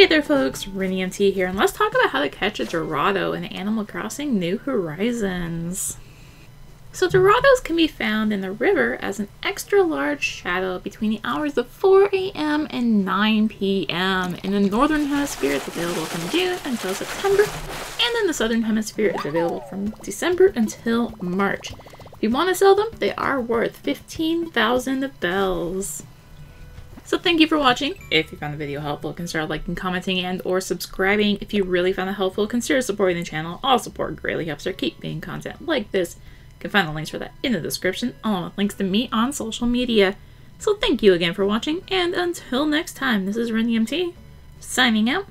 Hey there folks, Rini MT here, and let's talk about how to catch a Dorado in Animal Crossing New Horizons. So Dorados can be found in the river as an extra large shadow between the hours of 4 a.m. and 9 p.m. In the Northern Hemisphere it's available from June until September, and in the Southern Hemisphere it's available from December until March. If you want to sell them, they are worth 15,000 bells. So thank you for watching. If you found the video helpful, consider liking, commenting, and or subscribing. If you really found it helpful, consider supporting the channel. All support greatly helps her keep making content like this. You can find the links for that in the description, along with links to me on social media. So thank you again for watching, and until next time, this is Rini MT, signing out.